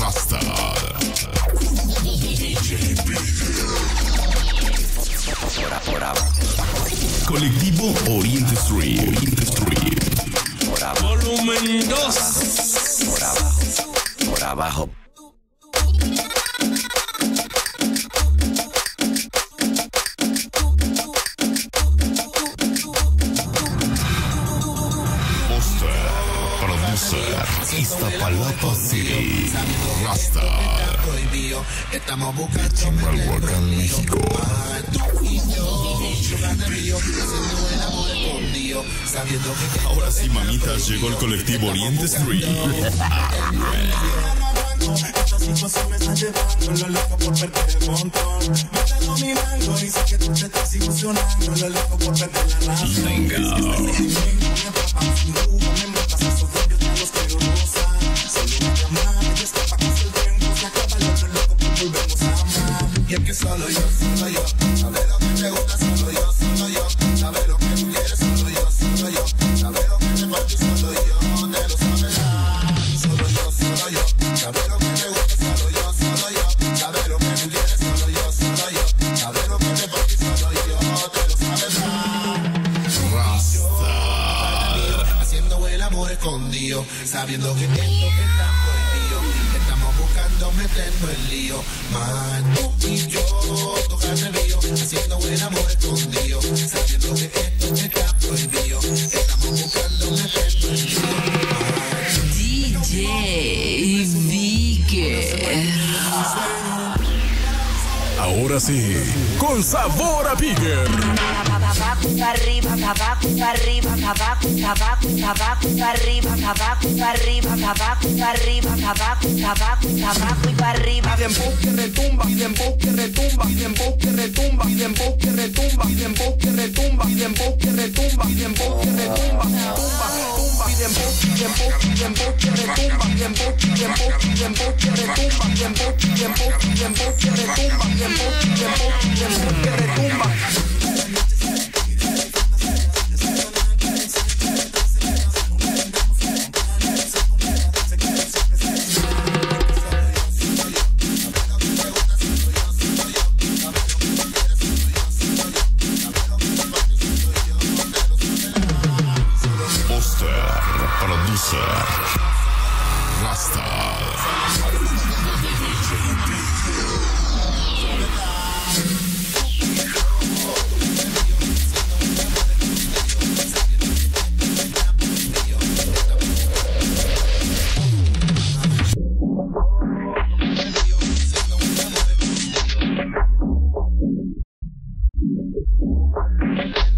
Rasta. Colectivo Oriente Street. Oriente Street. Volumen 2. por abajo, por abajo. Producer. Iztapalapa City. Rasta. Estamos buscando Chimalhuacán, México. sabiendo que Ahora sí, mamitas, llegó el colectivo Oriente Street. esta los que it. Haciendo el amor escondido, sabiendo que esto está prohibido. Estamos buscando meternos en lío, man, tú y yo, tocar el río, haciendo el amor escondido, sabiendo que esto está prohibido. Estamos buscando meternos en lío. DJ Vicker. Ahora sí, con sabor a Bigger. Abajo para arriba, abajo para arriba, abajo, abajo, abajo para arriba, abajo para arriba, abajo para abajo, abajo, abajo y para arriba. Piden que retumba, piden que retumba, piden que retumba, piden que retumba, piden que retumba, piden que retumba, piden que retumba, tumba, tumba, piden piden piden que retumba, piden piden piden que retumba, piden piden piden que retumba, piden Producer Rasta Thank